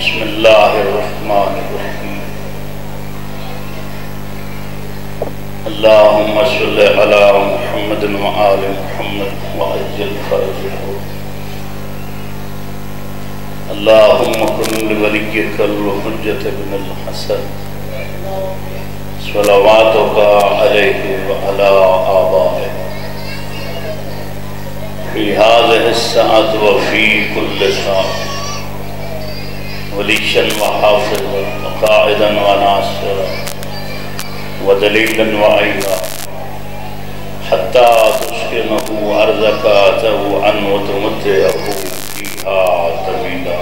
بسم الله الرحمن الرحيم اللهم صل على محمد وآل محمد وعجل فرجه اللهم كن لوليك الحجة بن الحسن صلواتك عليه وعلى آبائه في هذه الساعة وفي كل ساعة وليا وحافظا وقائدا وناصرا ودليلا وعينا حتى تسكنه أرضك توعا وتمتعه فيها طويلا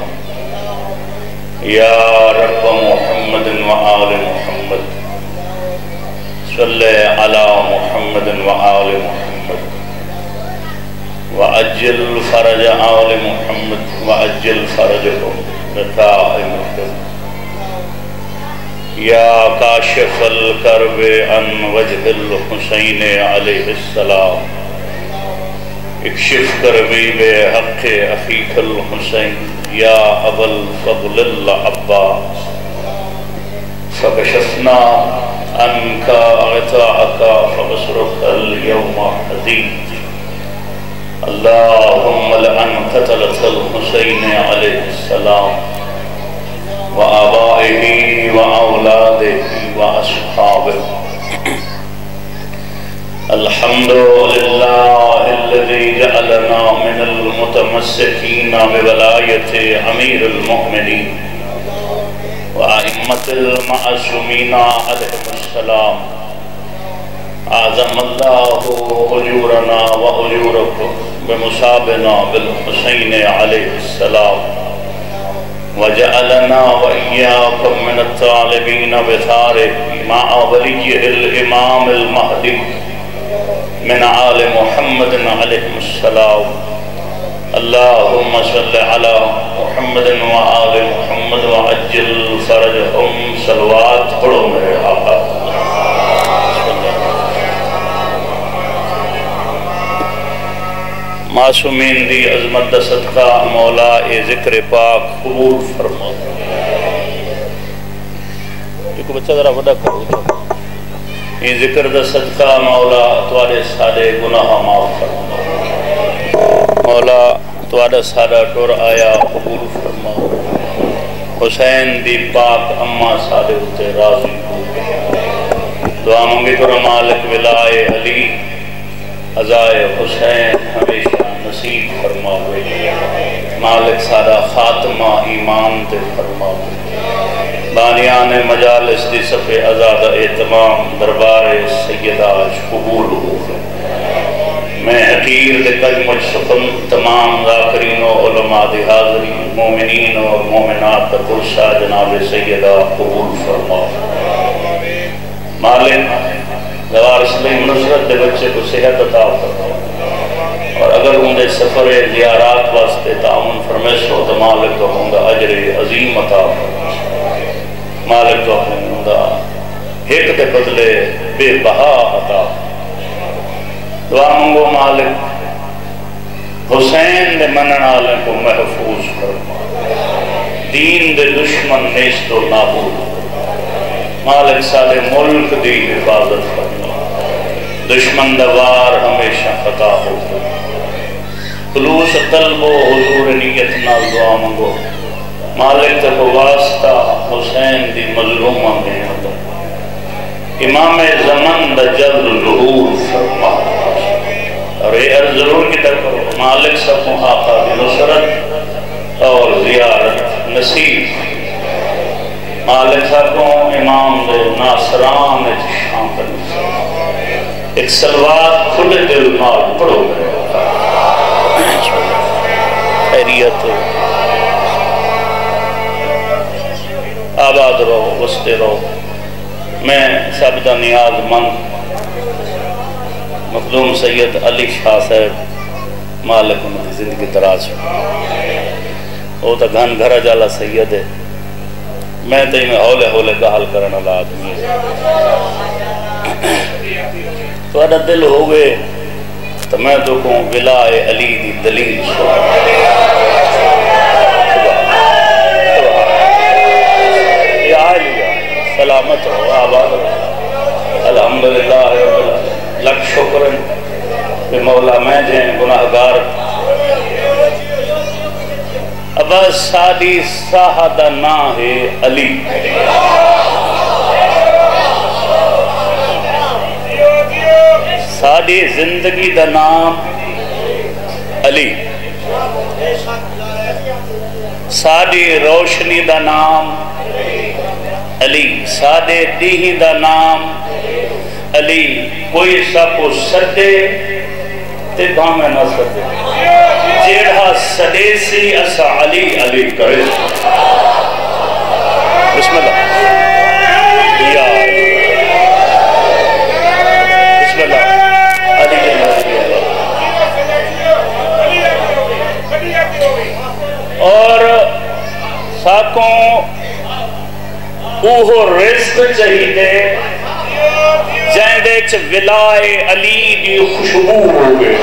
يا رب محمد وآل محمد صل على محمد وآل محمد. وأجل فرج آل محمد وأجل فرجهم. يا كاشف الكرب عن وجه الحسين عليه السلام اكشف كربي بحق أخيك الحسين يا أبا الفضل العباس فكشفنا عنك غطاءك فبصرك اليوم حديد اللهم لعن قتلة الحسين عليه السلام وآبائه وأولاده وأصحابه. الحمد لله الذي جعلنا من المتمسكين بولاية أمير المؤمنين وأئمة المعصومين عليهم السلام أعظم الله أجورنا وأجوركم بمصابنا بالحسين عليه السلام. وجعلنا وإياكم من الطالبين بثاره مع وليه الإمام المهدي من آل محمد عليه السلام. اللهم صل على محمد وآل محمد وعجل فرجهم صلوات پڑھو میرے آقا. معصومین دی عظمت دا صدقہ مولا اے ذکر پاک قبول فرما۔ ایک بچہ ذرا وڈا کرو یہ ذکر دا صدقہ مولا توارے سارے گناہ معاف فرما۔ مولا توارے سارا ٹور آیا قبول فرما۔ حسین دی پاک اما سارے ہوتے راضی ہو۔ دعا منگی تو مالک ولائے علی۔ عزائے حسین ہمیشہ نصیب فرما ہوئے مالک سارا خاتمہ ایمان تے فرما ہوئے بانیان مجالس دی صفحے ازاد اعتمام دربار سیدہ قبول ہوئے میں حقیر دے کج مجھ تمام ذاکرین و علماء دی حاضرین، مومنین و مومنات تکرسا جناب سیدہ قبول فرما مالک دوار اسلام نصرت دے بچے کو صحت عطا فرما اور اگر انہیں سفر زیارات واسطے تعاون فرمیش ہو تو مالک کو ہوں گا عجر عظیم عطا فرما مالک کو ہوں گا ایک دے بدلے بے بہا عطا دعا منگو مالک، حسین دے منن آلے کو محفوظ فرما دین دے دشمن نیست و نابود۔ مالک سالے ملک دی حفاظت فرما دشمن دوار ہمیشہ خطا ہو خلوص قلب و حضور نیت نال دعا منگو مالک تک واسطہ حسین دی مظلومہ میں ہوتا امام زمن دا جلد ظہور فرما۔ اور یہ عرض ضرور کی طرف مالک سب آقا دی نصرت اور زیارت نصیب۔ مالک صاحبوں، امام دے ناصران شام کرنے ایک سلوات کھلے دل مال پڑھو خیریت آباد رہو وستے رہو۔ میں سب دا نیاز مند مخدوم سید علی شاہ صاحب، مالک ان کی زندگی دراز۔ وہ تو گھن گھر جالا سید ہے۔ میں تو ہولے ہولے گہل کرنے والا آدمی تو اڈا دل ہو گئے تو میں تو کہوں ولا علی دی دلیل سلامت ہو آباد ہو الحمدللہ لکھ شکر کہ مولا میں جائیں گناہگار اب ساری ساہ دا نا ہے علی ساری زندگی دا نام علی۔ ساری روشنی دا نام علی۔ سادے دیہی دا نام علی۔ کوئی سا کو سدے تے بامے نہ سدے۔ جیڑا سدے سی اسا علی علی کرے۔ بسم اللہ۔ ساکوں، اوہو رزق چاہیے جہندے چ ولائے علی دی خوشبو ہو گئے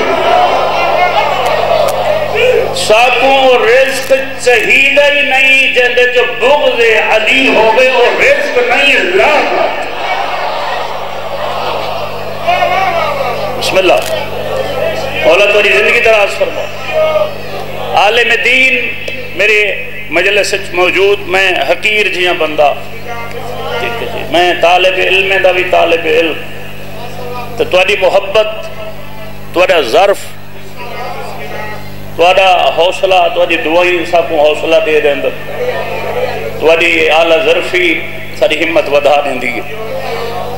ساکوں رزق چاہیے ہی نہیں جہندے چ بغض علی ہو گئے اور رزق نہیں، اللہ۔ بسم اللہ۔ اولا توری زندگی دراز فرما۔ عالم دین، میرے مجلس موجود میں حقیر جیاں بندہ۔ جی۔ میں طالب علم دا بھی طالب علم۔ تو تواڈی محبت، تواڈا ظرف، تواڈا حوصلہ، تواڈی دعائیں سب کو حوصلہ دے دیں تواڈی اعلی ظرفی ساری ہمت ودا دیندی ہے۔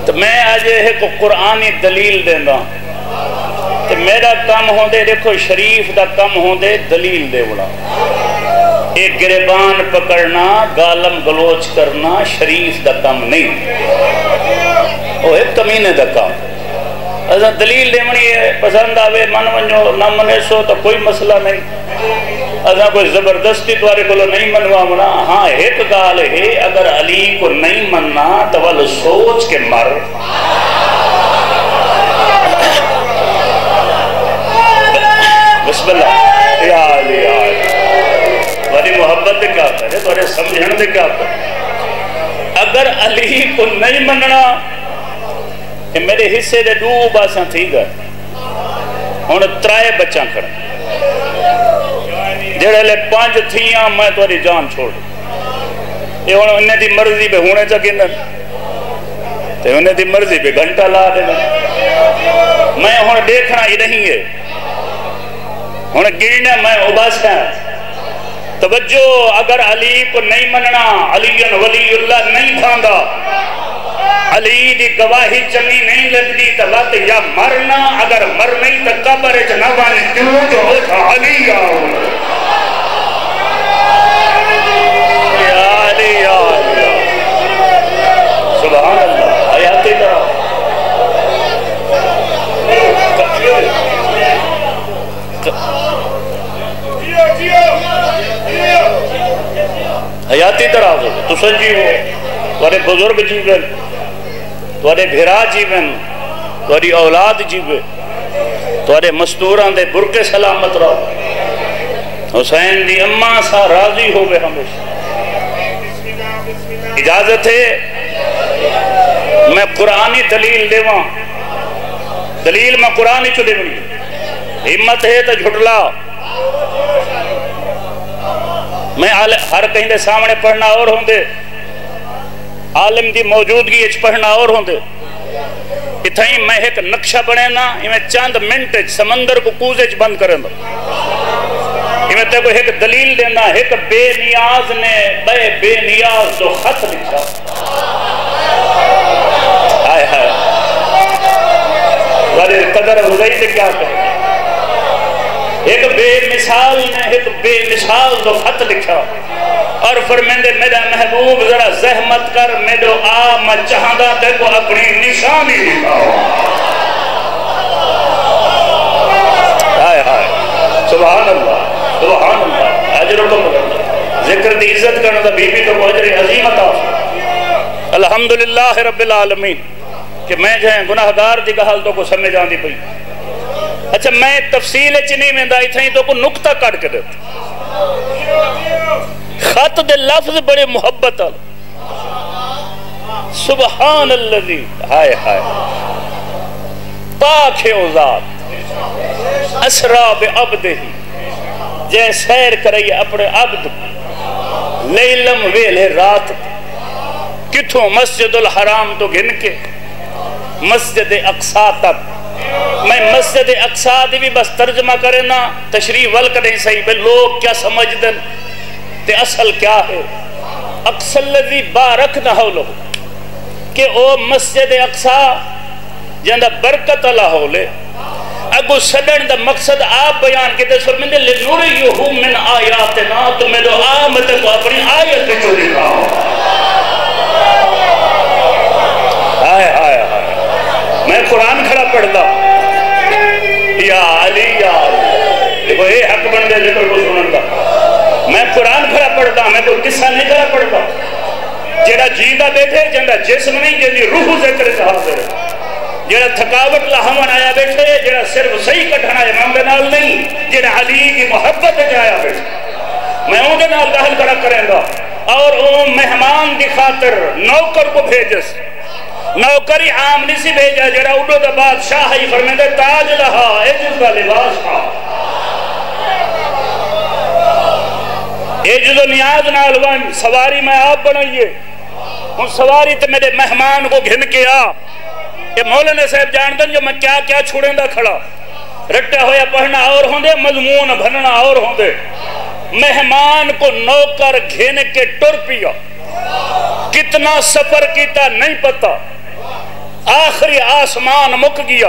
تو میں آج ایک قرآنی دلیل دیندا۔ تو میرا کم ہوندے، دیکھو شریف دا کم ہوندے دلیل دے بڑا ایک گریبان پکڑنا گالم گلوچ کرنا شریف دا کم نہیں۔ وہ ایک کمینے دا کم۔ ازاں دلیل دیمنی ہے پسند آوے من ونجو، نہ منے سو تو کوئی مسئلہ نہیں۔ ازاں کوئی زبردستی توارے کلو نہیں منوا منا۔ ہاں ایک گال ہے، اگر علی کو نہیں مننا تو ول سوچ کے مر۔ بسم اللہ۔ محبت دے کیا کرے تمہارے سمجھن دے کیا کرے اگر علی کو نہیں مننا کہ میرے حصے دے دو باساں تھی گئے، ہن ترائے بچاں کھڑے۔ جڑے لے پانچ تھیاں میں تمہاری جان چھوڑ یہ ہن انہیں دی مرضی پہ ہونے چاہیے تے انہیں دی مرضی پہ گھنٹہ لا دے میں ہن دیکھنا ہی نہیں ہے۔ ہن گرنا میں اباسا توجہ، اگر علی کو نہیں مننا علی ولی اللہ نہیں تھاندا علی دی گواہی چنگی نہیں لگدی تو لت یا مرنا، اگر مر نہیں تو قبر چ نہ وان جو جو ہو تھا علی آؤ یا علی یا علی۔ سبحان اللہ۔ حیاتی طرح ہو تو سنجی ہو۔ تھوڑے بزرگ جیون تھوڑے بھیرا جیون تھوڑی اولاد جیوے تھوڑے مستوران دے برکے سلامت رہو۔ حسین دی اممہ سا راضی ہو گئے ہمیشہ۔ اجازت ہے، میں قرآنی دلیل دے وہاں دلیل میں قرآنی چو دے بنی ہمت ہے تو جھٹلا میں ہر کہیں دے سامنے پڑھنا اور ہوں دے۔ عالم دی موجودگی اچھ پڑھنا اور ہوں دے۔ اتھائیں میں ایک نقشہ بنے نا میں چاند منٹ اچھ سمندر کو کوزے چھ بند کریں دو۔ میں تے کو ایک دلیل دینا، ایک بے نیاز نے بے بے نیاز دو خط لکھا۔ آئے آئے بڑے قدر ہوئی سے کیا کہیں ایک بے مثال نے ایک بے مثال دو خط لکھا۔ اور فرمیندے میرا محبوب ذرا زحمت کر، میرے آ میں چاہاں دیکھو اپنی نشانی لکھاؤ ہائے ہائے۔ سبحان اللہ سبحان اللہ اجر کو مگر ذکر دی عزت کرنا تھا بی بی تو اجر عظیمت آف الحمدللہ رب العالمین، کہ میں جائیں گناہگار دی گہال تو کو سمجھ آن دی پئی۔ اچھا میں تفصیل چنی میں دا اتھائیں تو کو نکتہ کٹ کے دیتا خط دے لفظ بڑے محبت آل۔ سبحان اللہ ہائے ہائے۔ پاک ہے او ذات۔ اسرا بے عبد ہی۔ جے سیر کرئی اپنے عبد۔ لیلم ویلے رات۔ کتھوں مسجد الحرام تو گھن کے؟ مسجد اقصا تک۔ میں مسجد اقصا دی بھی بس ترجمہ کرے نا تشریح ولک نہیں صحیح بے لوگ کیا سمجھ دن تے اصل کیا ہے؟ اقصل لذی بارک نہ ہو لو کہ او مسجد اقصا جندہ برکت اللہ ہو لے اگو سڈن دا مقصد آپ بیان کے دے سر من دے لنوریہو من آیاتنا، تو میں دو آمد کو اپنی آیت پہ چوری رہا ہوں آئے آئے آئے میں قرآن کھڑا پڑھتا یا علی یا علی۔ دیکھو، اے حق بن دے کو سنن دا میں قرآن کھڑا پڑھتا میں کوئی قصہ نہیں کھڑا پڑھتا۔ جیڑا جیدہ بیٹھے جنہ جسم نہیں جنہی روح ذکر سے حاضر ہے جیڑا تھکاوٹ لہمن آیا بیٹھے، جیڑا صرف صحیح کٹھنا امام دے نال نہیں، جیڑا علی کی محبت جایا بیٹھے۔ میں اون دے نال دہل کرا کریں گا اور اون مہمان دی خاطر نوکر کو بھیجس۔ نوکری عام نہیں سی بھیجا، جڑا اڈو دا بادشاہ ہی فرمیندے تاج لہا عجز دا لباس تھا۔ عجز و نیاز نال ون سواری میں آپ بنائیے۔ ان سواری تے میرے مہمان کو گھن کے آ۔ کہ مولانا صاحب جان دن جو میں کیا کیا چھوڑیں دا کھڑا۔ رٹا ہویا پڑھنا اور ہوں دے مضمون بھننا اور ہوں دے مہمان کو نوکر گھن کے ٹر پیا۔ کتنا سفر کیتا نہیں پتا۔ آخری آسمان مک گیا۔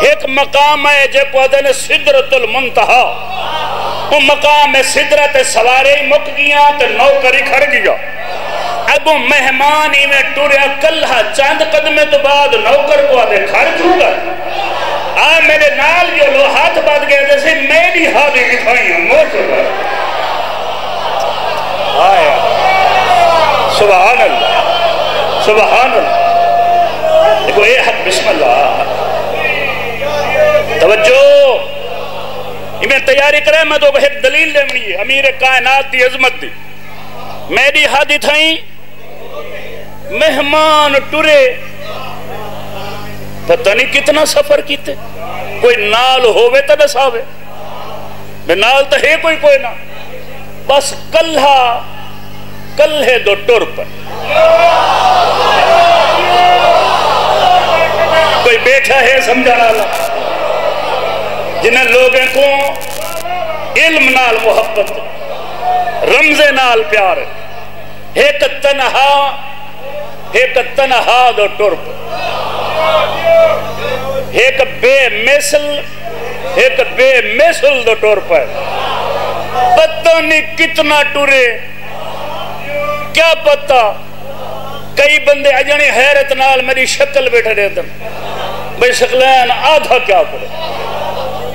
ایک مقام ہے جے پودن صدرت المنتہا وہ مقام صدرت سوارے مک گیا تو نوکری کھڑ گیا۔ اگو مہمان ہی میں ٹوریا کلہا چاند قدمے تو بعد نوکر کو آدھے کھڑ چھوڑا آ، میرے نال جو لو ہاتھ بات گئے جیسے میری ہاتھ دکھائی ہوں موٹ ہوگا آیا۔ سبحان اللہ۔ سبحان اللہ۔ دیکھو، اے حق، بسم اللہ۔ توجہ۔ میں تیاری کرے، میں تو ایک دلیل لے منی ہے۔ امیر کائنات دی عظمت دی۔ میری حادی تھائیں مہمان ٹرے۔ پتہ نہیں کتنا سفر کیتے۔ کوئی نال ہووے تا دساوے۔ میں نال تا ہے کوئی کوئی نہ۔ بس کلہا، کلہے دو ٹر پر۔ کوئی بیٹھا ہے سمجھانا اللہ۔ جنہیں لوگوں کو علم نال محبت، رمز نال پیار۔ ایک تنہا ایک تنہا دو ٹرپ۔ ایک بے مثل، ایک بے مثل دو ٹرپ ہے۔ پتہ نہیں کتنا ٹورے کیا پتہ کئی بندے اجنی حیرت نال میری شکل بیٹھے رہتے بھئی شکلین آدھا کیا کرے؟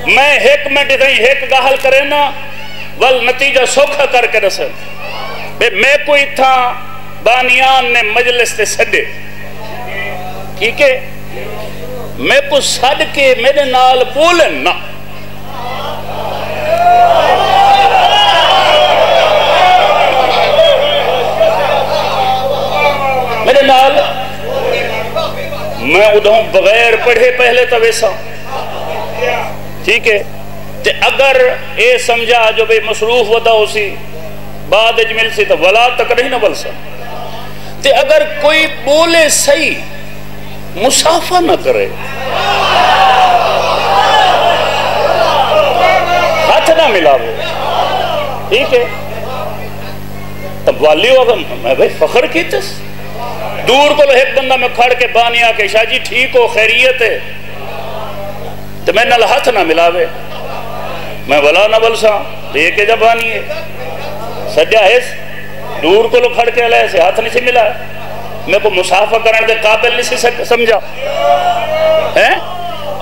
میں ایک منٹ دیں ایک گاہل کرے نا، ول نتیجہ سوکھا کر کے رسل بے میں کوئی تھا بانیان نے مجلس تے سڈے ٹھیک ہے؟ میں کو سڈ کے میرے نال بولن نا۔ نال میں ادھوں بغیر پڑھے پہلے تو ویسا ٹھیک ہے؟ تے اگر اے سمجھا جو بھئی مصروف ہوتا ہو سی بعد اج مل سی تو ولا تک نہیں نہ بل سا۔ تے اگر کوئی بولے صحیح، مسافہ نہ کرے۔ ہاتھ نہ ملا وہ ٹھیک ہے؟ تب والی ہوگا میں بھئی فخر کی تس دور کو ایک بندہ میں کھڑ کے بانیا کہ شاہ جی ٹھیک ہو، خیریت ہے۔ تو میں نل ہاتھ نہ ملاوے۔ میں ولا نہ بلسا لے کے جب بانی ہے۔ سجا ہے دور کو کھڑ کے لے سے ہاتھ نہیں سے ملا میں کو مسافہ کرنے دے قابل نہیں سے سمجھا۔ ہے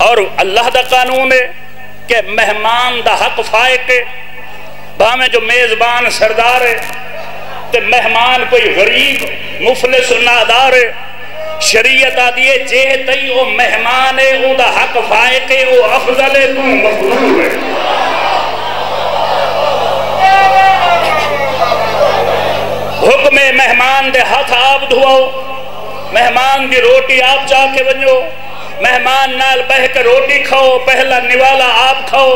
اور اللہ دا قانون ہے کہ مہمان دا حق فائق ہے۔ باہمیں جو میزبان سردار ہے تے مہمان کوئی غریب مفلس نادار شریعت آدھی ہے، جے تئی وہ مہمان ہے وہ دا حق فائق ہے وہ افضل ہے، تو مفضول ہے۔ حکم مہمان دے ہاتھ آپ دھواؤ، مہمان دی روٹی آپ چاہ کے بنو مہمان نال بہ کے روٹی کھاؤ، پہلا نوالا آپ کھاؤ۔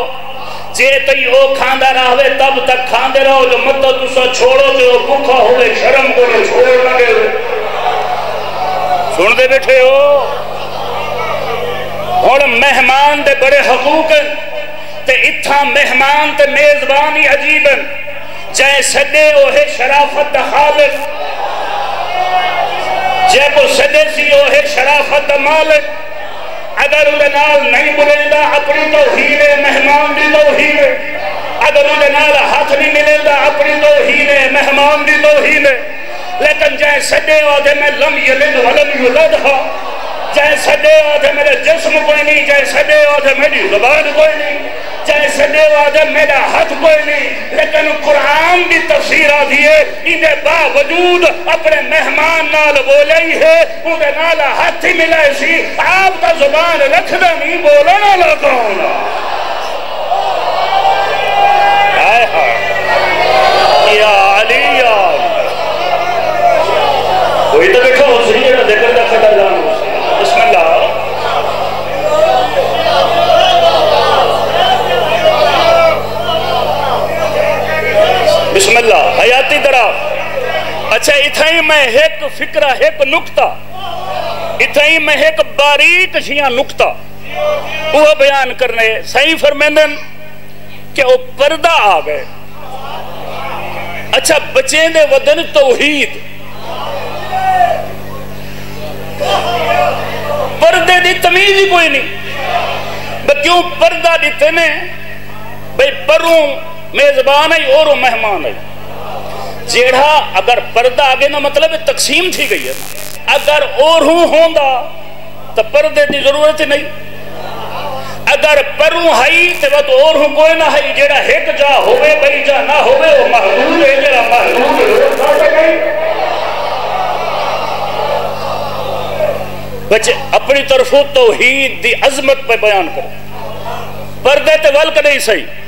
جے تئی او کھاندا رہے تب تک کھاندے رہو جو مت تسا چھوڑو جو بھوکا ہوئے شرم کو چھوڑ نہ لگے سن دے بیٹھے ہو ہن مہمان دے بڑے حقوق ہیں تے اتھا مہمان تے میزبانی عجیب جائے سدے اوہے شرافت دا خالق جے کو سدے سی اوہے شرافت دا مالک اگر انہیں نال نہیں ملے دا اپنی توہین مہمان دی توہین اگر انہیں نال ہاتھ نہیں ملے دا اپنی توہین مہمان دی توہین لیکن جائے سدے آدھے میں لم یلد ولم یلد ہا جائے سدے آدھے میرے جسم کوئی نہیں جائے سدے آدھے میری زبان کوئی نہیں۔ چاہے سدے وعدے میرا حد کوئی نہیں لیکن قرآن بھی تفسیر آدھی انہیں باوجود اپنے مہمان نال بولے ہی ہے، انہیں نالا ہاتھ ہی ملے سی۔ آپ کا زبان رکھنا نہیں، بولنا لگا ہونا یا علی یا کوئی تو بیٹھا ہو سہی ہے ذکر بسم اللہ، حیاتی طرح۔ اچھا اتھائی میں ایک فکرہ، ایک نکتہ اتھائی میں ایک باریک شیاں نکتہ وہ بیان کرنے، صحیح فرمیندن کہ وہ پردہ آ گئے۔ اچھا بچیں دے ودن توحید۔ پردے دی تمیز ہی کوئی نہیں۔ بکیوں پردہ دیتے نے بھئی پروں میزبان ہے، اور مہمان ہے۔ جیڑا اگر پردہ آگے نہ مطلب تقسیم تھی گئی ہے۔ اگر اور ہوں ہوندا، تو پردے دی ضرورت نہیں۔ اگر پروں ہائی تو وہ اور ہوں کوئی نہ ہائی۔ جیڑا ایک جا ہوئے بھئی جا نہ ہوئے وہ محدود ہے۔ جیڑا محدود ہے بچے، اپنی طرفوں توحید دی عظمت پہ بیان کرو۔ پردے تے ول کدے صحیح۔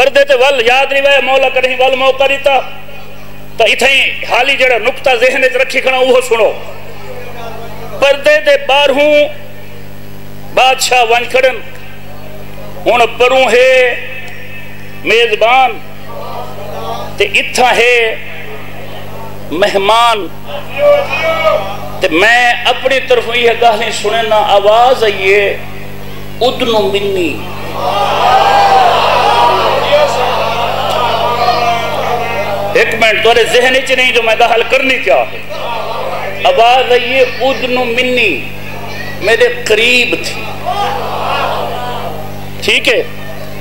پردے تے ول یاد نہیں وے، مولا کریں ول موقع دیتا تو اتھیں حالی جڑا نکتہ ذہن وچ رکھی کھڑا وہ سنو۔ پردے تے بار ہوں، بادشاہ ون کھڑن۔ ہن پروں ہے، میزبان۔ تے اتھا ہے، مہمان۔ تے میں اپنی طرف یہ گاہیں سننا آواز آئیے، ادنو منی۔ ایک منٹ تورے ذہن چ نہیں جو میں گاہل کرنی کیا ہے؟ آواز آئیے ادنو منی میرے قریب تھی۔ ٹھیک ہے؟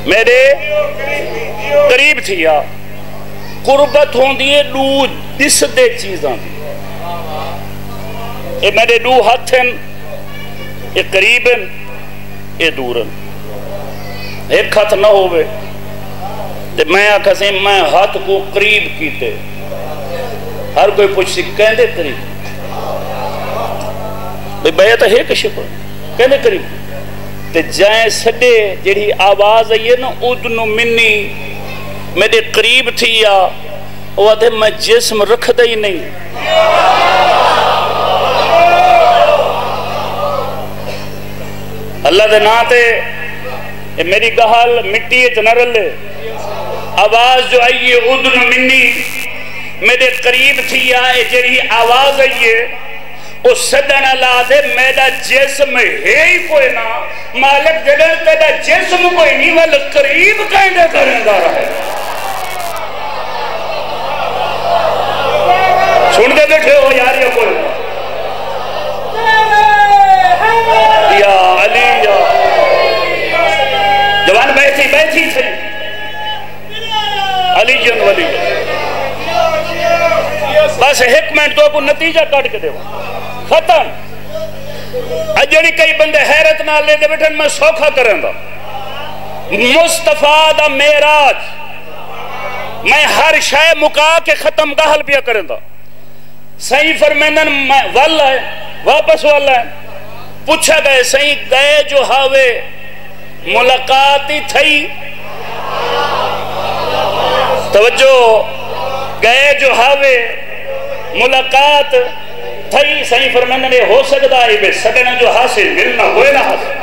میرے قریب تھی، یا۔ قربت ہوں دیئے دو دس دے چیزاں دی۔ اے میرے دو ہاتھن اے قریبن اے دورن ایک ہاتھ نہ ہوئے تے میں آکھا سی میں ہاتھ کو قریب کیتے۔ ہر کوئی پوچھ سی کہندے قریب۔ بھئی بھئی تو ہے کشی پر کہندے قریب۔ تے جائیں سڈے جڑی آواز آئی ہے نا ادنو منی۔ میرے قریب تھی یا۔ وہ دے میں جسم رکھ دے ہی نہیں۔ اللہ دے نا تے میری گہال مٹی نرل آواز جو آئیے ادن منی میرے قریب تھی آئے جڑی آواز آئیے او صدن اللہ دے میرا جسم ہے ہی کوئی نا۔ مالک جڑے تیرا جسم کوئی نہیں والا قریب کہنے کرندہ رہے سن دے بیٹھے ہو یار یہ کوئی۔ یا علی یا۔ جوان بیٹھی بیٹھی تھی۔ علی جن ولی۔ بس ایک منٹ تو کو نتیجہ کٹ کے دے ختم۔ اجڑی کئی بندے حیرت نہ لے دے بیٹھن، میں سوکھا کریں گا مصطفیٰ دا میراج میں ہر شے مکا کے ختم گاہل پیا کریں گا صحیح فرمیندن وال ہے، واپس وال ہے۔ پوچھا گئے، صحیح گئے جو ہاوے، ملاقاتی تھئی۔ توجہ، گئے جو ہاوے ملاقات تھئی صحیح فرمندن یہ ہو سکتا ہے بے سکنا جو حاصل، ملنا ہوئے نہ حاصل۔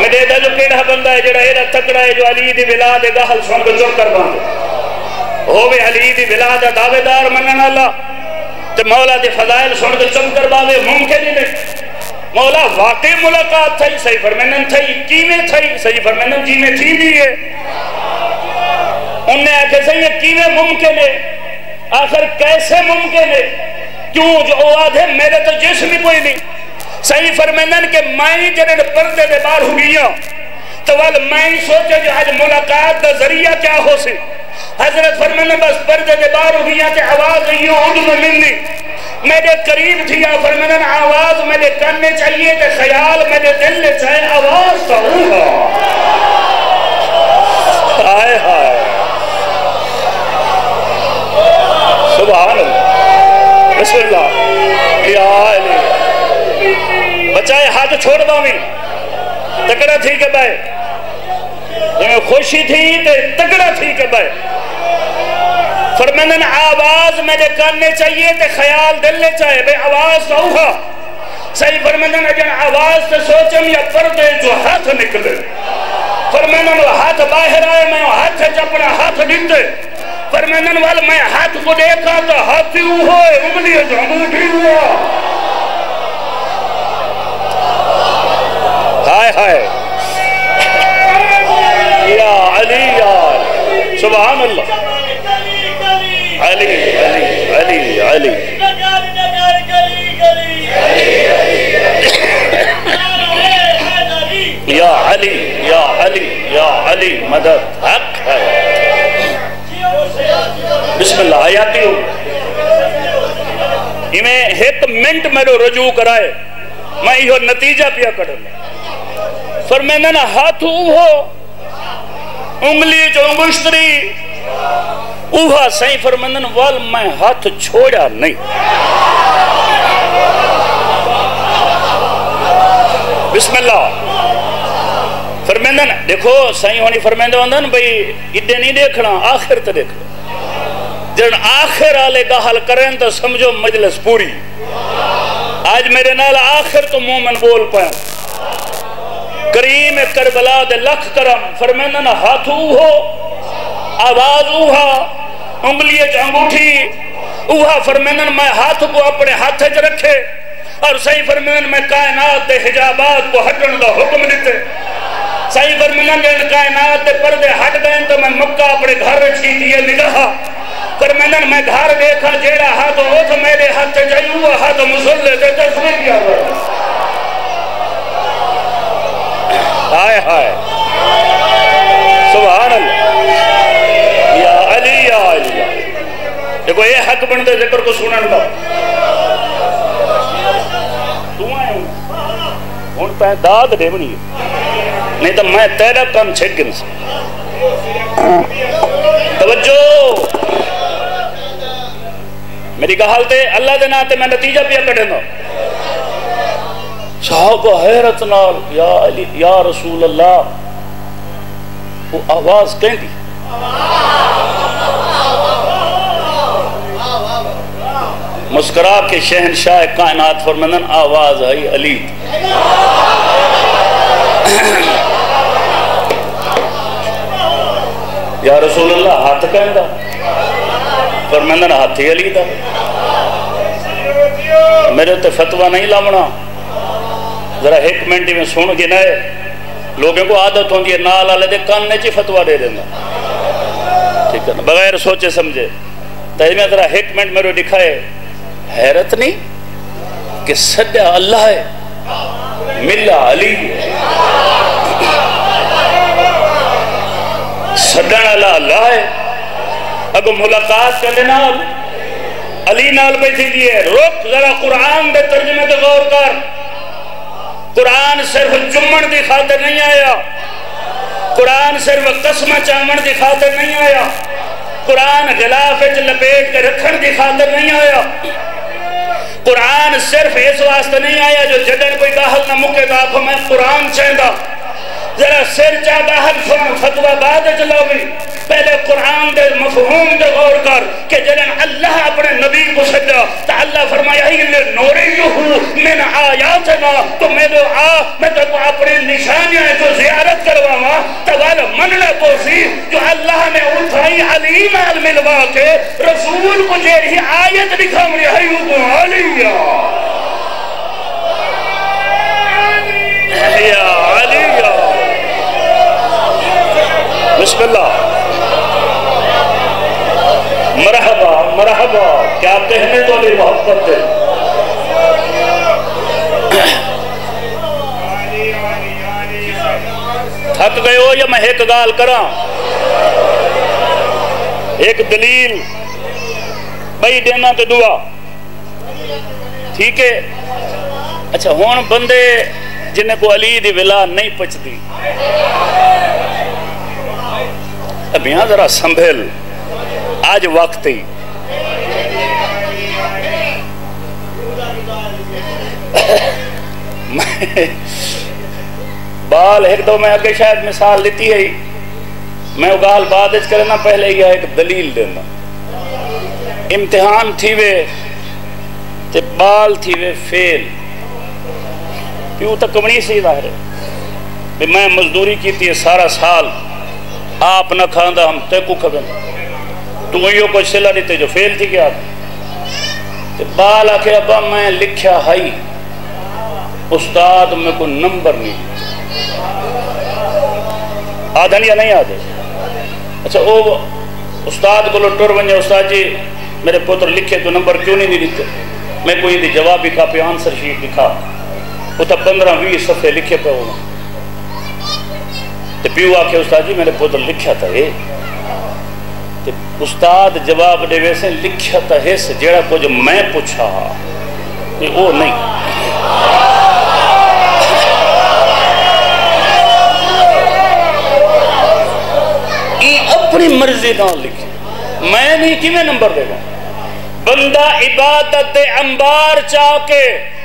میں دے جو کیڑا بندہ ہے، جڑا ایرہ تکڑا ہے، جو علی دی ولاد گاہل سن کو چک کر باندھے۔ ہوئے علی دی ولا ولاد دعوے دار منن اللہ تے مولا دی فضائل سن کو چک کر باندھے ممکن ہی نہیں۔ مولا واقع ملاقات تھئی، صحیح فرمینن تھئی کیمیں تھئی؟ صحیح فرمینن جیمیں تھی بھی ہے۔ انہیں آکھے صحیح کیمیں ممکن ہے؟ آخر کیسے ممکن ہے؟ کیوں جو آواد ہے، میرے تو جسم ہی کوئی نہیں۔ صحیح فرمینن کہ میں جنہیں پردے دے بار ہوگیاں تو وال میں سوچے جو آج ملاقات دا ذریعہ کیا ہو سی حضرت فرمینن بس پردے دے بار ہوگیاں کہ آواز ہی اڑ میں ملنی میرے قریب تھی یا فرمینن آواز میرے کرنے چاہیے کہ خیال میرے دل لے چاہے آواز تو ہوگا آئے آئے سبحان اللہ۔ بسم اللہ۔ یا علی۔ بچائے ہاتھ چھوڑ بامی تکڑا تھی کہ بھائی۔ جنہیں خوشی تھی تے تکڑا تھی کہ بھائی۔ فرمندن آواز میرے کرنے چاہیے تے خیال دل لے چاہے۔ بے آواز تو ہوگا صحیح فرمندن اجن آواز سے سوچم یا پردے جو ہاتھ نکلے۔ فرمندن وہ ہاتھ باہر آئے، میں ہاتھ چپنا ہاتھ ڈنڈے فرمندن وال میں ہاتھ کو دیکھا تو ہاتھی ہوئے، انگلی جھنگوٹی ہوا ہائے ہائے۔ یا علی یا سبحان اللہ علی علی علی علی۔ یا علی یا علی یا علی، مدد۔ بسم اللہ آیاتی ہو ہمیں ایک منٹ میرے رجوع کرائے، میں یہ نتیجہ پیا کروں فرمینا نا ہاتھ ہو انگلی جو انگشتری، اوہا صحیح فرمندن وال میں ہاتھ چھوڑا نہیں۔ بسم اللہ فرمندن دیکھو صحیح ہونی فرمندن بھئی، ادھے نہیں دیکھنا، آخر تو دیکھنا۔ جن آخر آلے کا حل کریں تو سمجھو مجلس پوری۔ آج میرے نال آخر تو مومن بول پائیں۔ کریم کربلا دے لکھ کرم فرمینن ہاتھو ہو آواز اوہا انگلی انگوٹھی، اوہا فرمینن میں ہاتھ کو اپنے ہاتھ چ رکھے اور صحیح فرمینن میں کائنات دے حجابات کو ہٹن دا حکم دیتے صحیح فرمینن دے کائنات دے پردے ہٹ گئے تو میں مکہ اپنے گھر رچھی دیئے نگاہ۔ فرمینن میں گھر دیکھا، جیڑا ہاتھ ہو میرے ہاتھ جائیو ہوا ہاتھ مسلح دے تصویر کیا ہوا۔ ہائے ہائے۔ سبحان اللہ۔ یا علی یا علی۔ دیکھو، یہ حق بندے ذکر کو سنن دا۔ ہوں۔ ان پہ داد دے بنی نہیں تو میں تیرا کام چھک گن سے توجہ۔ میری کہال تے اللہ دے ناتے میں نتیجہ پیا کٹے نا صحابہ حیرت نال، یا علی، یا رسول اللہ، وہ آواز کہیں دی مسکرا کے شہنشاہ کائنات فرمندن آواز آئی علی۔ یا رسول اللہ، ہاتھ کہیں دا پر میں فرمندن ہاتھی علی دا۔ میرے تے فتوہ نہیں لامنا۔ ذرا ایک منٹی میں سن کے نئے لوگوں کو عادت ہوندی ہے نال آلے دے کان نیچے فتوہ دے دینا۔ ٹھیک ہے نا۔ بغیر سوچے سمجھے۔ تیمہ ذرا ایک منٹ میرے دکھائے۔ حیرت نہیں کہ صدہ اللہ ہے۔ ملہ علی۔ صدہ اللہ اللہ ہے۔ اگر ملاقات کرنے نال، علی نال بیٹھی دیئے رک ذرا قرآن دے ترجمے دے غور کر۔ قرآن صرف جمن دی خاطر نہیں آیا۔ قرآن صرف قسم چامن دی خاطر نہیں آیا۔ قرآن غلاف لپیٹ کے رکھن دی خاطر نہیں آیا۔ قرآن صرف اس واسطے نہیں آیا جو جدن کوئی گاہل نہ مکے گا تو میں قرآن چاہتا ذرا سر چا باہر فتوہ بعد چلاوی پہلے قرآن دے مفہوم دے غور کر کہ جنن اللہ اپنے نبی کو سجا تا اللہ فرمایا، ہی لے نوریہو من آیاتنا، تو میں دو آ، میں تو اپنے نشانیاں تو زیارت کرواما توال مننا پوسی، جو اللہ نے اٹھائی علیم الملوا کے رسول کو جیرہی آیت دکھا مری ہے علیہ یا علی یا۔ بسم اللہ۔ مرحبا مرحبا، کیا کہنے تو لی محبت دے تھک گئے ہو یا میں ایک گال کرا ایک دلیل بھائی دینا تے دعا۔ ٹھیک ہے؟ اچھا ہون بندے جنہیں کو علی دی ولا نہیں پچھتی اب یہاں ذرا سنبھل آج وقت ہی۔ بال ایک دو میں اگے شاید مثال لیتی ہے۔ میں گال بعد کرنا پہلے یہ ایک دلیل دینا۔ امتحان تھی وے، تے بال تھی وے فیل۔ پیو تک کمنی سی ظاہر ہے۔ میں مزدوری کی تھی سارا سال۔ آپ نہ کھاندہ ہم تے کو کھبن۔ تو یہ کچھ سلا دیتے جو فیل تھی کیا تے بال آکے ابا میں لکھیا ہائی، استاد میں کو نمبر نہیں۔ آدھن یا نہیں آدھے اچھا وہ استاد کو لٹور بنجے استاد جی میرے پوتر لکھے تو نمبر کیوں نہیں دیتے؟ میں کوئی دی جوابی کاپی آنسر شیٹ لکھا وہ تب پندرہ وی صفحے لکھے پہ ہوں تو پیو آکے استاد جی میرے پوتر لکھیا تھا ہے تو استاد جواب دے ویسے لکھیا تھا ہے سے جیڑا کو جو میں پوچھا۔ کہ وہ نہیں۔ یہ اپنی مرضی نہ لکھے۔ میں نہیں کی نمبر دے گا؟ بندہ عبادت انبار چاہ کے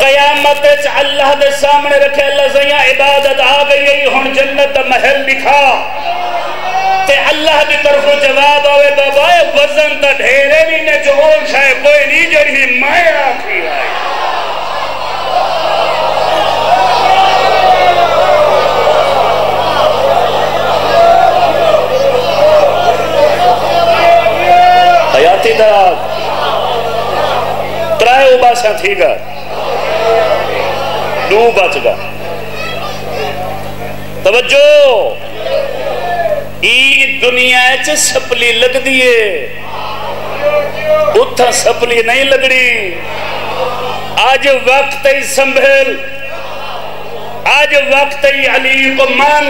قیامت اللہ دے سامنے رکھے اللہ زیاں عبادت آ گئی ہن جنت محل لکھا۔ تے اللہ دی طرف جواب آوے، بابا وزن تا ڈھیرے نہیں نے جو اون شاہ کوئی نہیں، جڑی میں آکھی آئی حیاتی دراد ترائے اوباسیاں تھی گا۔ دو بچ گا توجہ۔ ای دنیا چ سپلی لگ دیئے اتھا سپلی نہیں لگڑی۔ آج وقت ہی سنبھل۔ آج وقت ہی علی کو مان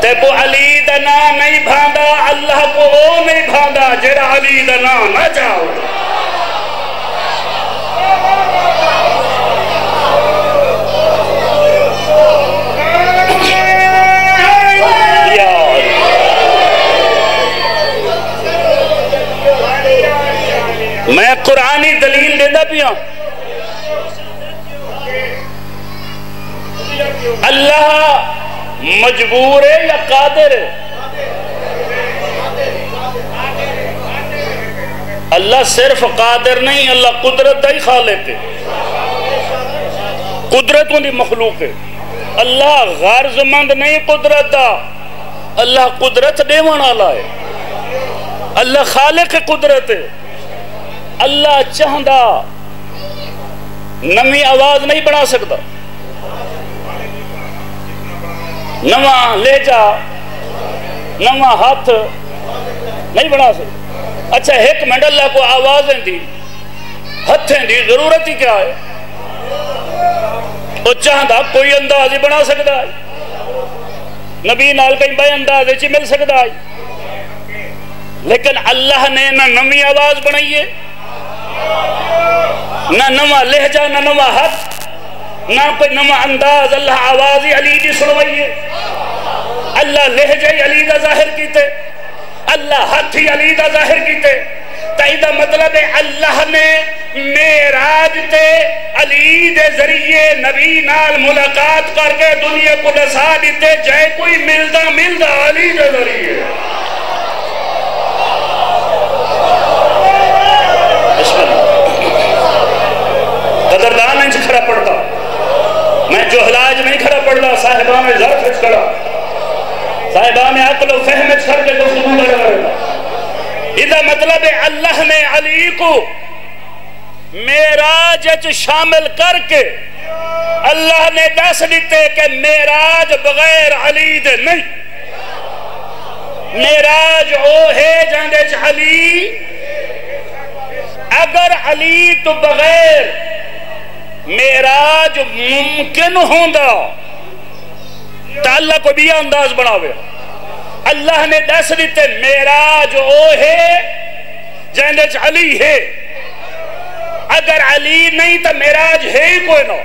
تے کو علی دا نام نہیں بھاندا، اللہ کو وہ نہیں بھاندا، جڑا علی دا نام نہ جاؤ۔ میں قرآنی دلیل دینا پیا اللہ مجبور ہے یا قادر ہے؟ اللہ صرف قادر نہیں، اللہ قدرت ہی خالق ہے۔ قدرت دی مخلوق ہے۔ اللہ غرض مند نہیں، قدرت دا۔ اللہ قدرت دیوان والا ہے۔ اللہ خالق قدرت ہے۔ اللہ چاہندہ نمی آواز نہیں بنا سکتا نواں لہجہ، نواں ہاتھ نہیں بنا سکتا اچھا ایک منٹ، اللہ کو آوازیں دی، ہتھیں دی، ضرورت ہی کیا ہے؟ وہ چاہتا کوئی انداز ہی بنا سکتا ہے؟ نبی نال کہیں بے انداز ہی مل سکتا ہے؟ لیکن اللہ نے نہ نمی آواز بنائی ہے۔ نہ نواں لہجہ، نہ نواں ہاتھ نہ کوئی نواں انداز۔ اللہ آواز علی دی سنوائیے۔ اللہ لہجہ علی دا ظاہر کیتے۔ اللہ ہاتھ ہی علی دا ظاہر کیتے۔ تائیدہ مطلب ہے اللہ نے میراج تے علی دے ذریعے نبی نال ملاقات کر کے دنیا کو دسا دیتے۔ جائے کوئی ملدا ملدا علی دے ذریعے۔ قدردان انچ کھڑا پڑتا، میں جو حلاج نہیں کھڑا پڑتا صاحبہ میں ظرف اچ کھڑا۔ صاحبہ میں عقل و فہم اچ کھڑ کے گفتگو کر رہا ادھا مطلب ہے اللہ نے علی کو میراج اچھ شامل کر کے اللہ نے دس دیتے کہ میراج بغیر علی دے نہیں۔ میراج او ہے جاندے چ علی۔ اگر علی تو بغیر میراج ممکن ہوندا تو اللہ کو بھی انداز بناوے۔ اللہ نے دس دیتے میراج او ہے جاندے علی ہے۔ اگر علی نہیں تو میراج ہے ہی کوئی نو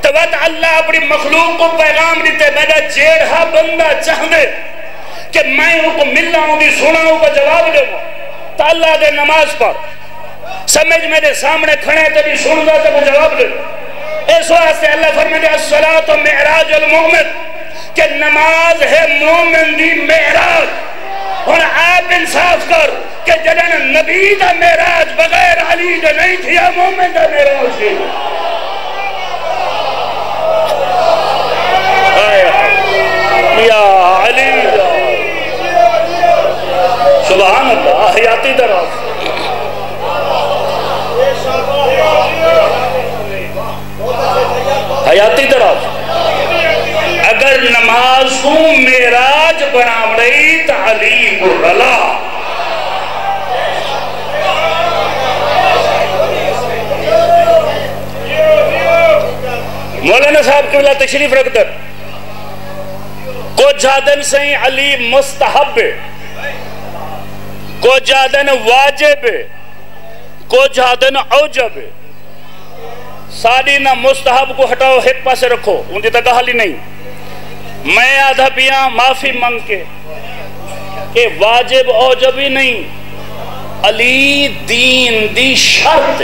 تو وقت اللہ اپنی مخلوق کو پیغام دیتے میرا جیڑھا بندہ چاہنے کہ میں ان کو ملنا ہوں دی سنا ہوں کو جواب دے گا۔ تو اللہ دے نماز پر سمجھ میرے سامنے کھڑے تو بھی سن گا تو جواب دے۔ اس واسطے اللہ فرمائے الصلاة معراج المومن کہ نماز ہے مومن دی معراج۔ اور آپ انصاف کر کہ جنن نبی دا میراج بغیر علی دا نہیں تھی یا مومن دا میراج تھی یا علی۔ سبحان اللہ حیاتی دراز حیاتی دراز اگر نماز کو میراج بنا رہی تو علی رلا مولانا صاحب کے بلا تشریف رکھ در کو جادن سے علی مستحب۔ کو جادن واجب۔ کو جادن عوجب ساری نہ مستحب کو ہٹاؤ ایک پاسے رکھو۔ ان دی تک حالی نہیں۔ میں آدھا پیاں معافی منگ کے کہ واجب اوجب ہی نہیں۔ علی دین دی شرط۔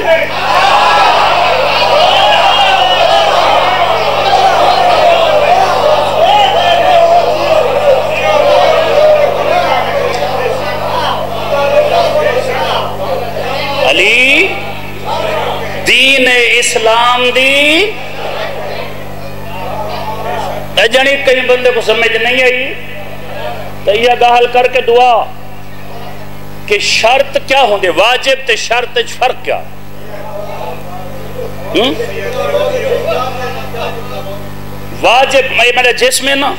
اسلام دی جنی کئی بندے کو سمجھ نہیں آئی، تو یہ گاہل کر کے دعا کہ شرط کیا ہوں گے واجب تے شرط فرق کیا ہم؟ واجب میرے جسم ہے نا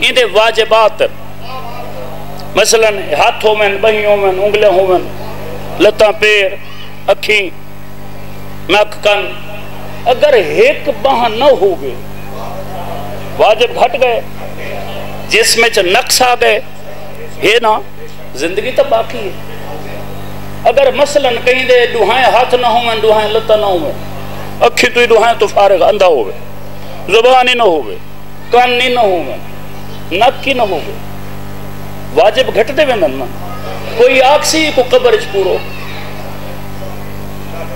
یہ واجبات، مثلا ہاتھ ہو میں بہی ہو میں انگلے ہو میں لتا پیر اکھی نک اگر ایک باہ نہ ہو گئے واجب گھٹ گئے۔ جس میں چھ نقص آ گئے ہے نا زندگی تو باقی ہے۔ اگر مثلا کہیں دے دوہائیں ہاتھ نہ ہوئے دوہائیں لتا نہ ہوئے اکھی تو دوہائیں تو فارغ اندھا ہوئے۔ زبانی نہ ہوئے کانی نہ ہوئے نک کی نہ ہوئے۔ واجب گھٹ دے وے نا کوئی آکسی کو قبر چ پورو۔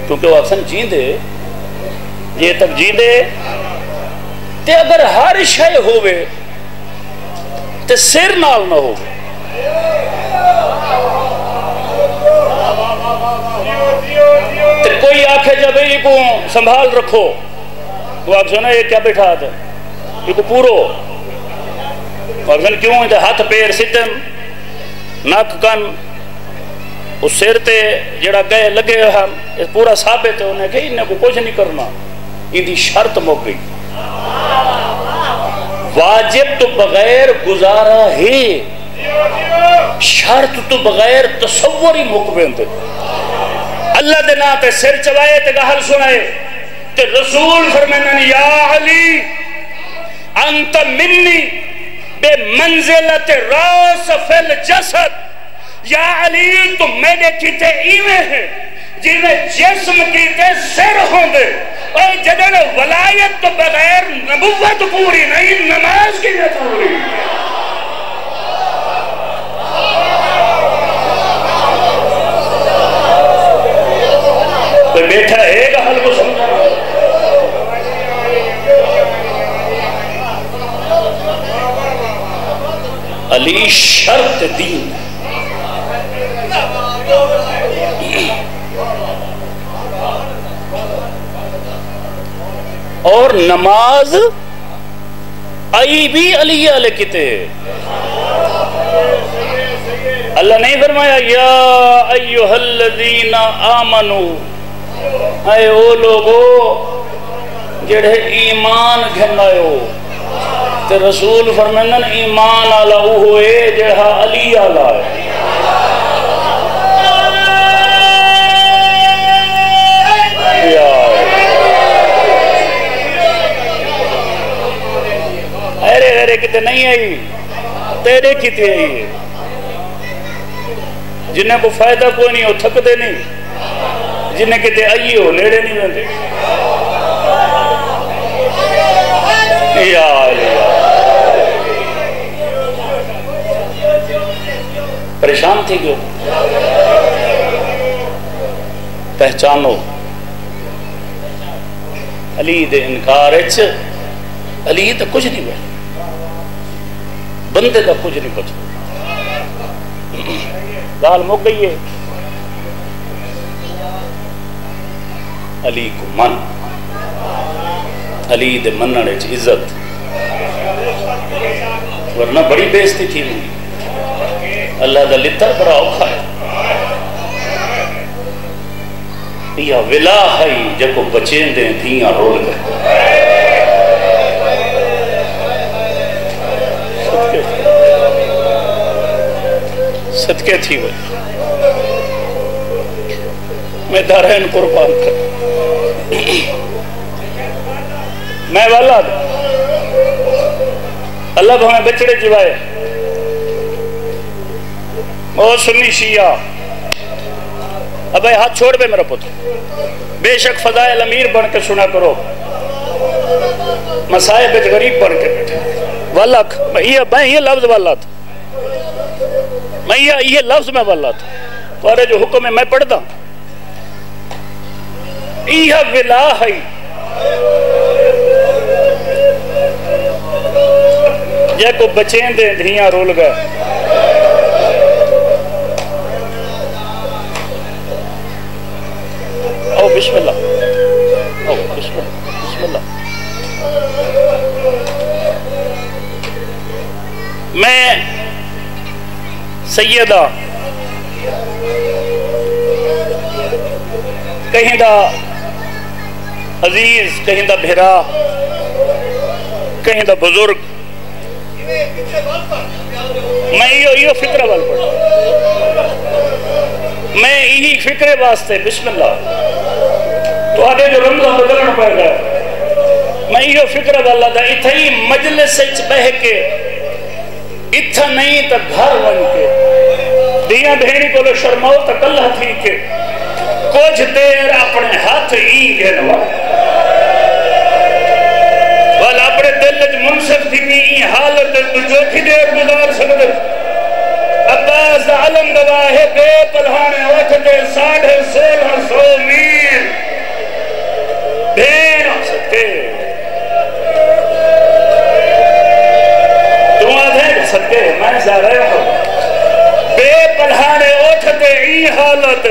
کیونکہ وہ اکثر جین دے یہ تک جین دے تے اگر ہر شے ہوئے تے سر نال نہ ہوئے تے کوئی آکھے جب یہ کو سنبھال رکھو۔ وہ آپ سنا یہ کیا بیٹھا تھا یہ کو پورو۔ اور کیوں؟ ہے ہاتھ پیر ستن نک کن۔ اس سر تے جڑا گئے، لگے ہم پورا ثابت ہے، انہیں کہ انہیں کو کچھ نہیں کرنا۔ ان دی شرط مک گئی۔ واجب تو بغیر گزارا ہی، شرط تو بغیر تصور ہی مک بیندے اللہ دے نا تے سر چوائے تے گہل سنائے۔ تے رسول فرمینن یا علی، انت منی بے منزلت راس فل جسد یا علی، تو میں نے کیتے ایویں ہیں جنہیں جسم کیتے سر ہوں دے اور جنہیں ولایت تو بغیر نبوت پوری نہیں، نماز کی ہے پوری؟ نماز آئی بھی علی علیہ کتے اللہ نہیں فرمایا، یا ایوہ الذین آمنو۔ اے او لوگو، جڑے ایمان گھنائیو تے رسول فرمائن ایمان آلہ ہوئے، جڑا علی آلہ ہے۔ ارے ارے کتے نہیں آئی تیرے کتے آئی ہے جنہیں کو فائدہ کوئی نہیں ہو تھک دے نہیں۔ جنہیں کتے آئی ہو نیڑے نہیں بندے یا پریشان تھی کیوں پہچانو۔ علی دے انکار اچھ علی تو کچھ نہیں بھائی بندے کا کچھ نہیں کچھ گال مک گئی ہے۔ علی کو من۔ علی دے مننے چ عزت۔ ورنہ بڑی بیزتی تھی ہوئی اللہ دا لتر بڑا اوکھا ہے۔ یا ولا ہے جکو بچیں دیں دھیاں رول گئے۔ صدقے تھی وہ۔ میں دارین قربان کر میں والا اللہ ہمیں بچڑے جوائے۔ او سنی شیعہ۔ اب اے ہاتھ چھوڑ بے میرا پتر۔ بے شک فضائل امیر بن کے سنا کرو۔ مسائب غریب بن کے بیٹھے۔ واللہ میں یہ لفظ والا تھا۔ میں یہ لفظ میں والا تھا۔ تمہارے جو حکم ہے، میں پڑھتا یہ ولا ہے جے کو بچیں دے دھیاں رول گئے۔ او بسم اللہ او بسم اللہ بسم اللہ میں سیدہ کہیں دا عزیز کہیں دا بھیرا کہیں دا بزرگ۔ میں یہ یہ فکر وال پڑھا میں یہی فکر واسطے بسم اللہ تو آدھے جو رمضان بدلن پہ گئے، میں یہ فکر والا دا اتھا ہی مجلس اچ بہ کے، اتھا نہیں تا گھر ون کے۔ دیاں بہنی کو شرماؤ تا کلہ تھی کے۔ کچھ دیر اپنے ہاتھ ہی گھنوا والا اپنے دل جو منصف تھی بھی این حالت تو جو کی دیر گزار سکتے عباس علم گواہ بے پلہانے وقت ساڑھے سولہ سو میل۔ بین سکتے صدقے میں جا رہے ہوں۔ پلہانے اٹھتے ای حالت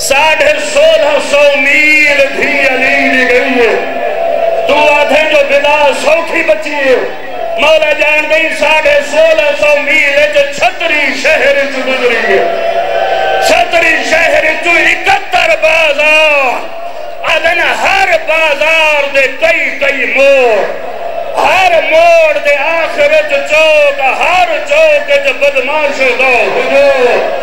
ساڑھے سولہ سو میل دھی علی دی گئی ہے۔ تو آدھے جو بلا سوکھی بچی ہے۔ مولا جان گئی ساڑھے سولہ سو میل ہے جو چھتری شہر جو گزری ہے۔ چھتری شہر جو اکتر بازار۔ آدھن ہر بازار دے کئی کئی موڑ۔ ہر موڑ دے آخرت چوک، ہر چوک جو بدماش دو حجور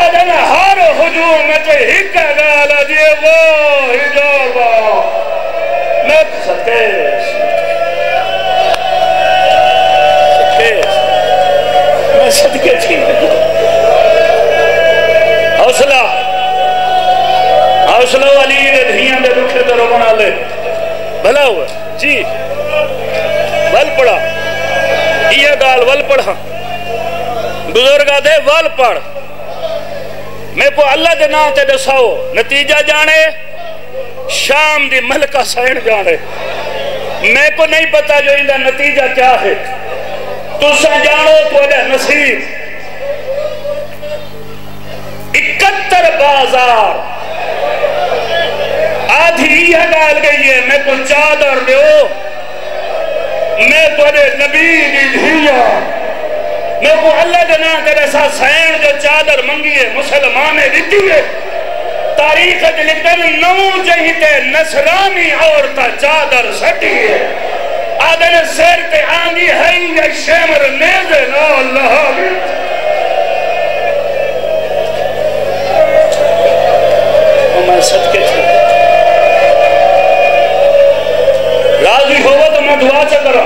آدھن ہر حجور میں جو ہکا گالا دیئے جی وہ حجابا میں صدقے میں صدقے تھی حوصلہ۔ حوصلہ والی دے دھیاں دے دکھے تو رو بنا لے۔ بھلا ہوا جی۔ ول پڑھا۔ یہ گال ول پڑھا بزرگا دے ول پڑھ۔ میں کو اللہ دے نام تے دساؤ، نتیجہ جانے، شام دی ملکہ سین جانے۔ میں کو نہیں پتا جو اندہ نتیجہ کیا ہے۔ تو سا جانو تو ادا نصیب۔ اکتر بازار۔ آدھی یہ گال گئی ہے میں کو چادر دیو۔ میں تھوڑے نبی دی دھیا میں کو اللہ دنا کرے سا سین جو چادر منگی ہے مسلمانے دیتی ہے۔ تاریخ لکھن نو جہیتے نصرانی عورتا چادر سٹی ہے۔ آدھن سیر تے آنی ہے یا شیمر نیزے نا اللہ۔ میں صدقے تھے راضی ہوا میں دعا سے کرا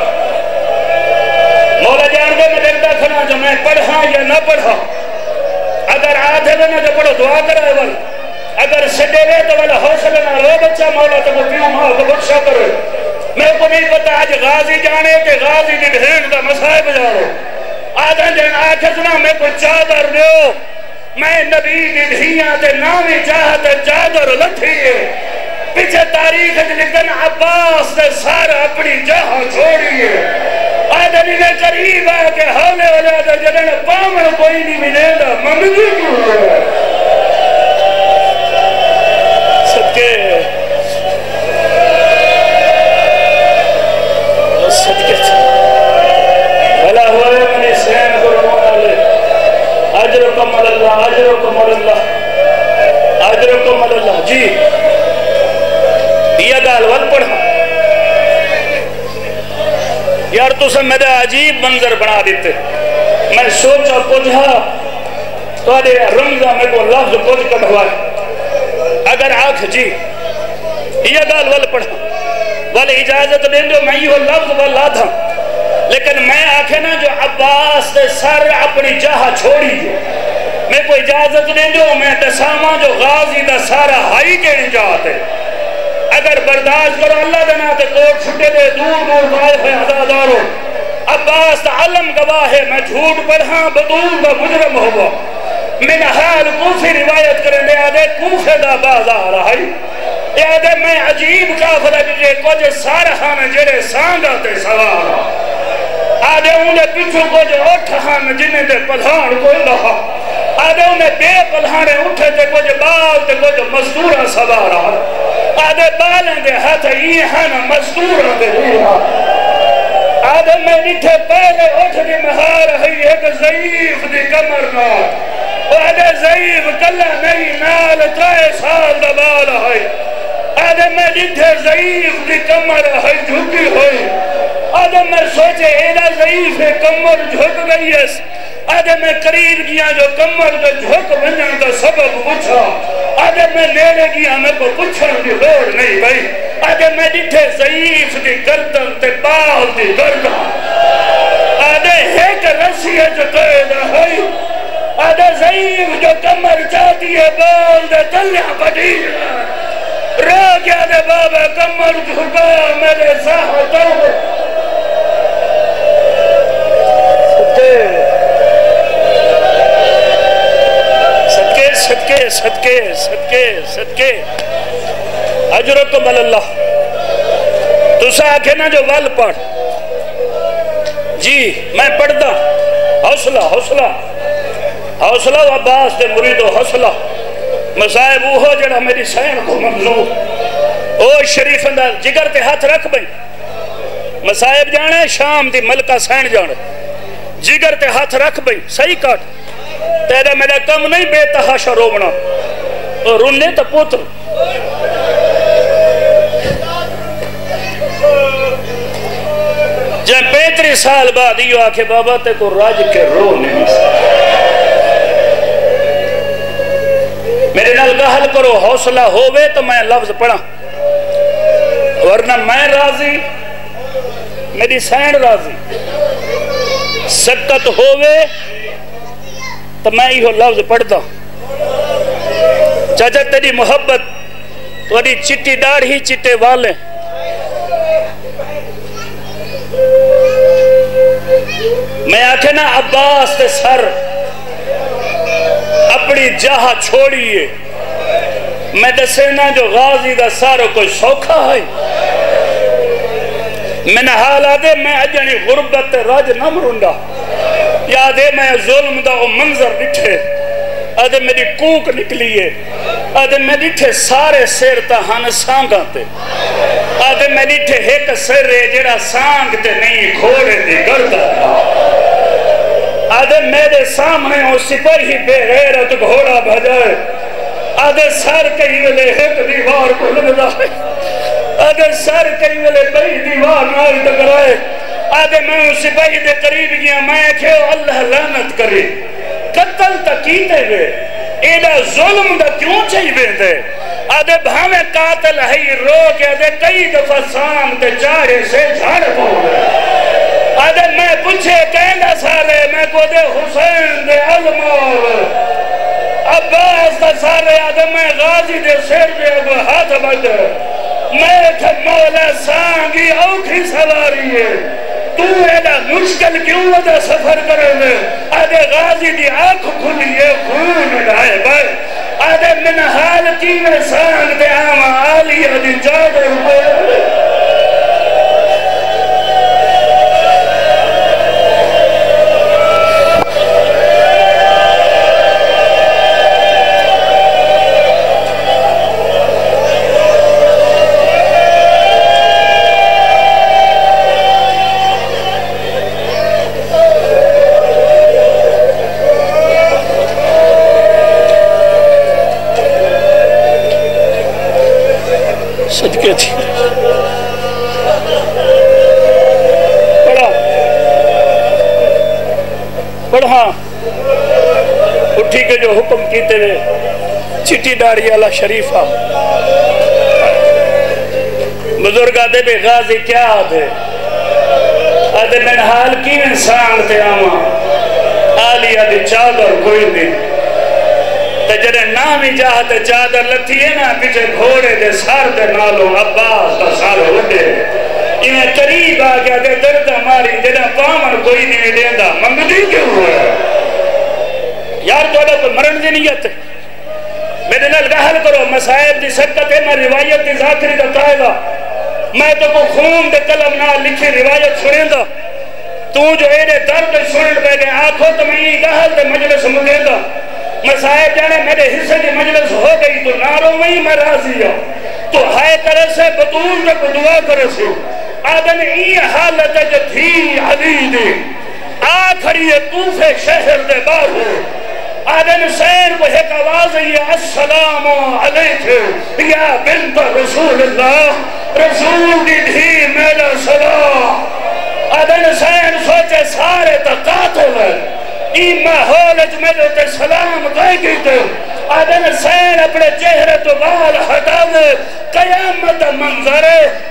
مولا جان دے میں دیکھتا کھنا جو میں پڑھا یا نہ پڑھا اگر آدھے میں جو پڑھو، دعا کرا ہے بل اگر سڈے گئے تو والا حوصلہ نہ رو بچہ، مولا تو وہ کیوں ماں کو بخشا کرے میں کو نہیں پتا آج غازی جانے کہ غازی دی بھیڑ دا مسائب جاؤ آدھا جن آنکھ سنا میں کو چادر دیو۔ میں نبی دی دھیاں دے نامی چاہتے چادر لٹھی ہے۔ پیچھے تاریخ لکھن عباس نے سارا اپنی جہاں چھوڑی ہے۔ آدھنی نے قریب آیا کہ حالے والے آدھا جنہنے پامن کوئی نہیں ملے دا ممدی کیوں ہے صدقے۔ صدقے۔ بھلا ہوئے منی سین قرمان علیہ اجرکم اللہ اجرکم اللہ۔ اجرکم اللہ۔ جی۔ یہ گال ول پڑھا۔ یار تو سے میرا عجیب منظر بنا دیتے۔ میں سوچا، پوچھا تو آدھے رمضہ میں کو لفظ کچھ کٹھوائے اگر آنکھ جی یہ گال ول پڑھا۔ والی اجازت دیں جو میں یہ لفظ والا تھا لیکن میں آنکھیں نا، جو عباس دے سر اپنی جہاں چھوڑی جو میں کو اجازت دیں جو میں دسامہ جو غازی دا سارا ہائی کے نہیں جاتے اگر برداشت کرو، اللہ دینا تے کوٹ چھٹے دے، دور دور بائے ہوئے عزادارو عباس تا علم گواہ ہے، میں جھوٹ پڑھاں بدول دا مجرم ہوا۔ من حال کوفی روایت کرنے دے آدھے کوفے دا بازار آئی۔ یہ آدھے میں عجیب کافر جے کچھ سارہاں جڑے سانگا تے سوارا ہاں۔ آدھے انہیں پیچھو کچھ اٹھاں جنہیں ہاں۔ دے پلھان کوئی رہا آدھے انہیں بے پلھانے اٹھے تے کچھ بال تے کچھ مزدورہ سوارا ہاں۔ آدھے بالیں دے ہاتھ ایہاں مزدورہ دے ہوا آدھے میں نٹھے پہلے اٹھ دی مہار ہے ایک ضعیف دی کمر نات آدھے ضعیف کلہ نہیں نال ترائے سال دبال ہے آدھے میں نٹھے ضعیف دی کمر ہے جھکی ہوئی آدھے میں سوچے ایدہ ضعیف کمر جھک گئی ہے آدھے میں قریب گیا جو کمر جو جھک بنجن کا سبب پوچھا آدھے میں لینے گیا میں کو پوچھن دی روڑ نہیں بھئی آدھے میں ڈٹھے ضعیف دی گردن تے بال دی گردن۔ آدھے ایک رسی ہے جو قیدہ ہے آدھے ضعیف جو کمر چاہتی ہے، بال دے تلیاں پڑی رو گیا دے بابا کمر، جھکا میرے ساہتوں صدقے صدقے صدقے صدقے صدقے۔ اجرکم اللہ۔ تو سا آکھے نا جو وال پڑھ۔ جی میں پڑھ دا حوصلہ حوصلہ۔ حوصلہ و عباس دے مرید و حوصلہ۔ مصائب وہ ہو جڑا میری سین کو منظور او شریف اندر جگر تے ہاتھ رکھ بھئی۔ مصائب جانے شام دی ملکہ سین جانے جگر تے ہاتھ رکھ بھئی، صحیح کاٹ۔ تیرے میرا کم نہیں، بے تحاشا روبنا رونے تا پوتر۔ جب پیتری سال بعد یہ آکھے، بابا تے کو راج کے رو نہیں۔ میرے نال گہل کرو، حوصلہ ہووے تو میں لفظ پڑھا ورنہ میں راضی، میری سین راضی۔ سکت ہووے تو میں یہ لفظ پڑھتا ہوں۔ چاچا، تیری محبت، تیری چٹی داڑھی چٹے والے۔ میں آکھے نا، عباس تے سر اپنی جہاں چھوڑیے۔ میں دسے نا، جو غازی دا سارو کوئی سوکھا ہے۔ میں نے حال آدھے میں اجنی یعنی غربت راج نہ مرونڈا یادے میں ظلم دا وہ منظر بٹھے ادھے میری کوک نکلیے ادھے میری ٹھے سارے سیر تہان سانگا تے۔ ادھے میری ٹھے ایک سر ہے جڑا سانگ تے نہیں کھوڑے دے گردہ ادھے میرے سامنے ہو سپرہی بے غیرت گھوڑا بھجائے۔ ادھے سر کئی ملے ایک دیوار کو لگا ہے۔ ادھے سر کئی ملے بئی دیوار نال ٹکرائے ادھے میں اس سپاہی دے قریب گیا، میں کہ اللہ لعنت کرے۔ قتل تکیتے ہوئے ایڈا ظلم دا کیوں چاہیے دے ادھے بھامے قاتل ہے رو کے ادھے کئی دفعہ سام تے چاہے سے جھاڑ پو ادھے میں پوچھے کہنا سارے، میں کو دے حسین دے علمور عباس دا سارے ادھے میں غازی دے سیر دے اگو ہاتھ بڑھ میں کہ مولا سانگی اوکھی سواری ہے۔ تو ایڈا مشکل کیوں ودا سفر کرے میں آدھے غازی دی آنکھ کھلیے خون لائے بھائی۔ آدھے منحال کی میں سانگ دے آما آلیہ دی جادر ہوئے۔ پڑھا اٹھی کے جو حکم کیتے ہوئے چٹی ڈاری اللہ شریفہ۔ بزرگ آدھے بے غازی کیا آدھے آدھے من حال کی انسان تے آما آلی آدھے چادر کوئی نہیں۔ تے جڑے نامی جاہتے چادر لتھی ہے نا پیچھے گھوڑے دے سار دے نالوں عباس دا سار ہوتے ہیں انہیں قریب آگیا دے درد ہماری جڑا پامن کوئی نہیں دیندہ منگدی کیوں ہوا یار تو کوئی مرن دی نیت ہے میرے نال گہل کرو مسائب دی سکت ہے میں روایت دی ذاکری دا قائدہ میں تو کو خون دے قلم نہ لکھی روایت سنیں دا تو جو ایڈے درد سنن پہ گئے آنکھوں تو میں یہ گہل دے مجلس مدیں دا میں صاحب جانے میرے حصے کی مجلس ہو گئی تو نارو میں ہی میں راضی ہوں تو ہائے کرے سے بطول میں دعا کرے سے آدم ای حالت جو تھی علی دے آخری کوفے شہر دے بارو آدم سین کو ایک آواز ہے السلام علیکہ یا بنت رسول اللہ، رسول دی دھی میرا سلام۔ آدم سین سوچے سارے تقاتل ہے این ماحولت میں تے سلام گئے گی تو آدم حسین اپنے چہرے تو بال ہٹاوے قیامت منظر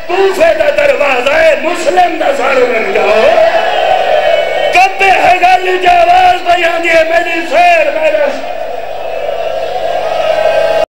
کوفے دا دروازہ مسلم دا سارو میں جاؤ۔ کبے ہے گل جواز بیان دیئے میری سیر، میرے